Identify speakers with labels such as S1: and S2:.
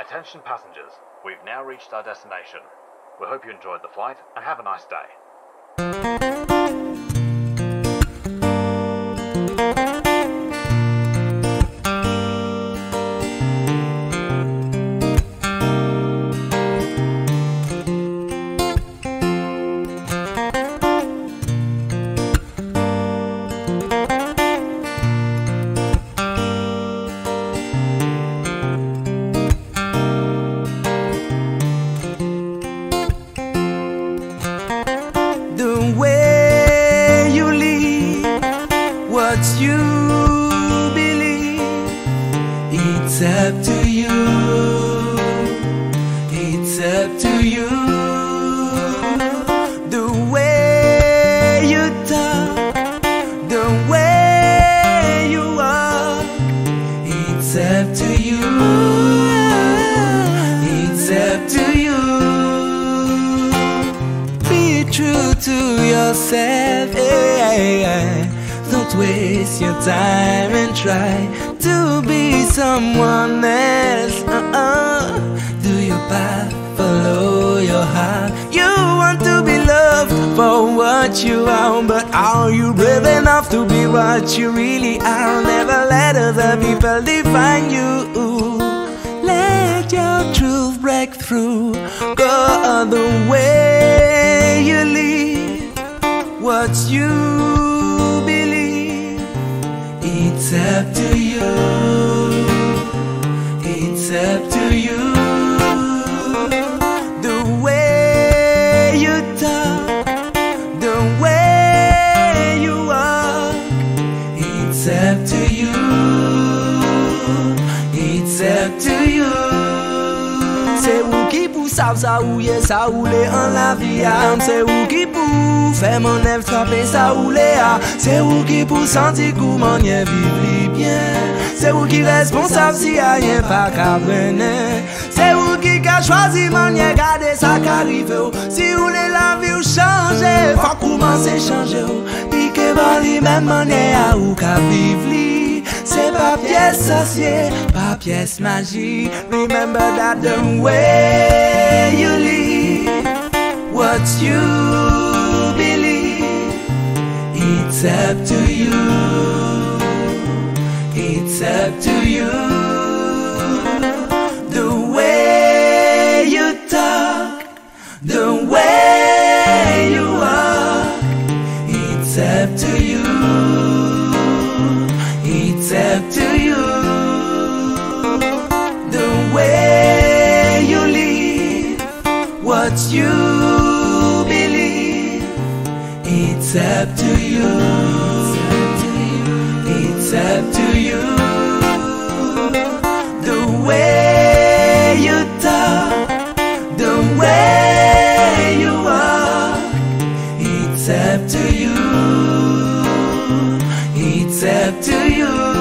S1: Attention passengers, we've now reached our destination. We hope you enjoyed the flight and have a nice day.
S2: It's up to you. It's up to you. The way you talk, the way you walk, it's up to you. It's up to you. Be true to yourself. eh, eh. Don't waste your time and try to be someone else. Uh-uh. Do your path, follow your heart. You want to be loved for what you are, but are you brave enough to be what you really are? Never let other people define you. Let your truth break through. Go the way you live, what you It's up to you. It's up to you. The way you talk, the way you walk. It's up to Mse ou ki pou sav sa ou ye sa ou le an la vi ya Mse ou ki pou fe mon ev trape sa ou le ya Se ou ki pou santi kou man ye viv li bien. Se ou ki responsab si a yen pa ka vene Se ou ki ka chwazi man ye gade sa ka rive ou. Si ou le la vi ou chanje, fa kouman se chanje ou. Pi ke bali men man ye a ou ka viv li. C'est pas pièce sorcier, pas pièce magie. Remember that the way you live, what you believe, it's up to you. It's up to you. The way you talk, the way you walk, it's up to you. It's up to you. The way you live, what you believe, it's up to you. It's up to you. The way you talk, the way you walk, it's up to you. It's up to you.